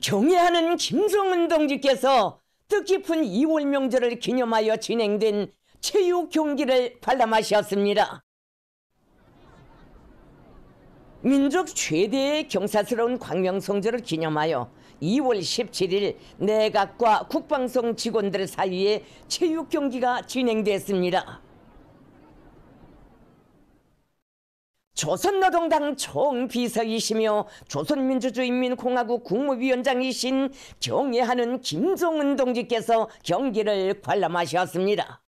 경애하는 김성은 동지께서 뜻깊은 2월 명절을 기념하여 진행된 체육 경기를 관람하셨습니다. 민족 최대의 경사스러운 광명성절을 기념하여 2월 17일 내각과 국방성 직원들 사이에 체육 경기가 진행됐습니다. 조선노동당 총비서이시며 조선민주주의인민공화국 국무위원장이신 경애하는 김종은 동지께서 경기를 관람하셨습니다.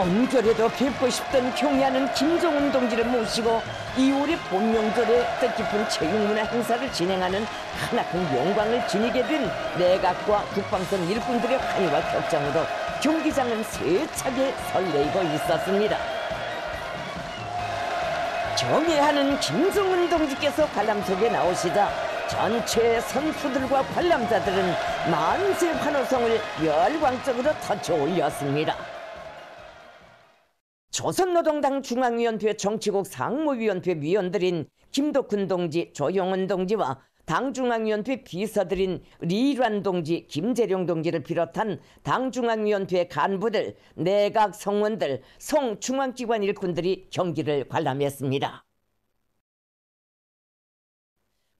꼼절에도 뵙고 싶던 경애하는 김종은 동지를 모시고 2월의 본명절에 뜻깊은 체육문화 행사를 진행하는 하나큰 영광을 지니게 된 내각과 국방선 일꾼들의 환희와 격장으로 경기장은 세차게 설레이고 있었습니다. 경애하는 김종은 동지께서 관람석에 나오시자 전체 선수들과 관람자들은 만세 환호성을 열광적으로 터쳐 올렸습니다. 조선노동당 중앙위원회 정치국 상무위원회 위원들인 김덕훈 동지, 조영은 동지와 당중앙위원회 비서들인 리란 동지, 김재룡 동지를 비롯한 당중앙위원회 간부들, 내각 성원들, 성중앙기관 일꾼들이 경기를 관람했습니다.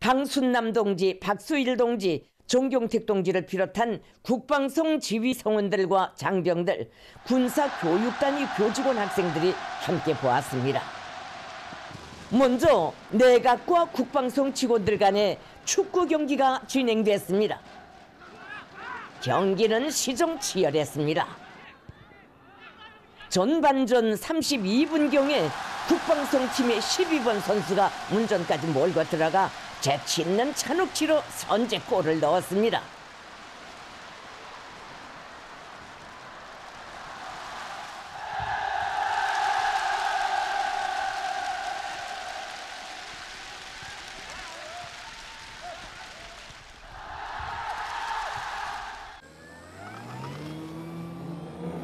방순남 동지, 박수일 동지, 종경택 동지를 비롯한 국방성 지휘 성원들과 장병들, 군사교육단위 교직원 학생들이 함께 보았습니다. 먼저 내각과 국방성 직원들 간의 축구 경기가 진행됐습니다. 경기는 시정 치열했습니다. 전반전 32분경에 국방성 팀의 12번 선수가 문전까지 몰고 들어가 재치 있는 찬욱치로 선제골을 넣었습니다.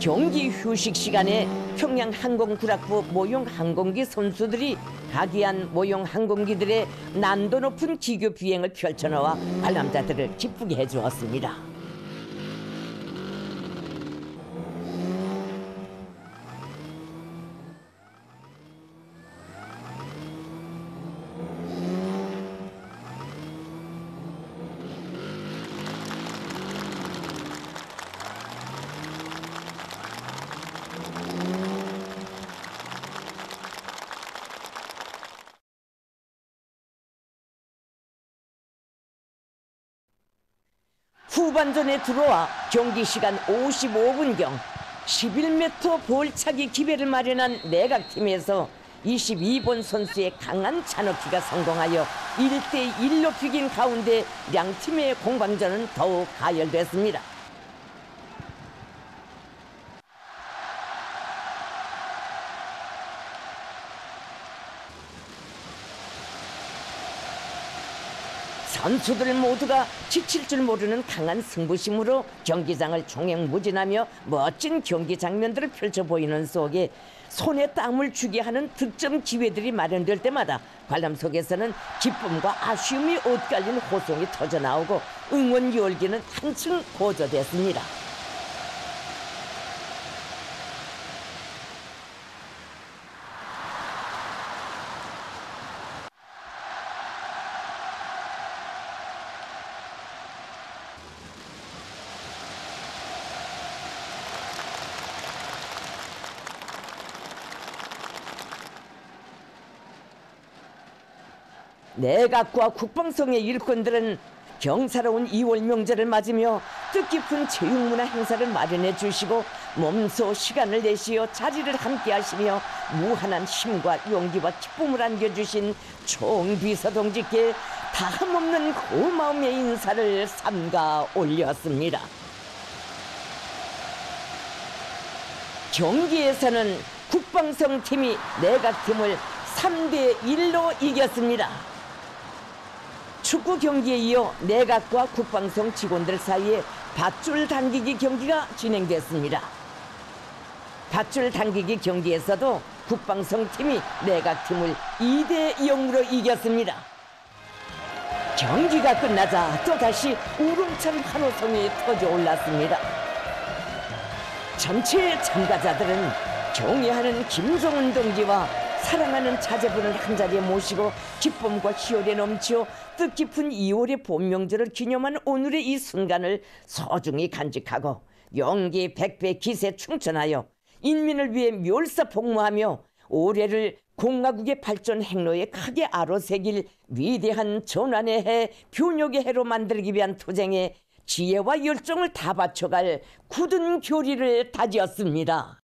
경기 휴식 시간에 평양 항공구락부 모용 항공기 선수들이 각이한 모용 항공기들의 난도 높은 기교 비행을 펼쳐놓아 관람자들을 기쁘게 해주었습니다. 후반전에 들어와 경기 시간 55분경 11m 볼차기 기회를 마련한 내각팀에서 22번 선수의 강한 찬업기가 성공하여 1대1로 비긴 가운데 양 팀의 공방전은 더욱 가열됐습니다. 선수들 모두가 지칠 줄 모르는 강한 승부심으로 경기장을 종횡무진하며 멋진 경기 장면들을 펼쳐 보이는 속에 손에 땀을 주게 하는 득점 기회들이 마련될 때마다 관람석에서는 기쁨과 아쉬움이 엇갈린 호송이 터져 나오고 응원 열기는 한층 고조됐습니다. 내각과 국방성의 일꾼들은 경사로운 2월 명절을 맞으며 뜻깊은 체육문화 행사를 마련해 주시고 몸소 시간을 내시어 자리를 함께 하시며 무한한 힘과 용기와 기쁨을 안겨주신 총비서 동지께 다함없는 고마움의 인사를 삼가 올렸습니다. 경기에서는 국방성 팀이 내각팀을 3대 1로 이겼습니다. 축구 경기에 이어 내각과 국방성 직원들 사이에 밧줄 당기기 경기가 진행됐습니다. 밧줄 당기기 경기에서도 국방성 팀이 내각팀을 2대 0으로 이겼습니다. 경기가 끝나자 또다시 우렁찬 환호성이 터져 올랐습니다. 전체 참가자들은 경애하는 김종은 동지와 사랑하는 자제분을 한자리에 모시고 기쁨과 희열에 넘치어 뜻깊은 2월의 본명절을 기념한 오늘의 이 순간을 소중히 간직하고 용기 백배 기세 충천하여 인민을 위해 멸사 복무하며 올해를 공화국의 발전 행로에 크게 아로새길 위대한 전환의 해, 변혁의 해로 만들기 위한 투쟁에 지혜와 열정을 다 바쳐갈 굳은 교리를 다지었습니다.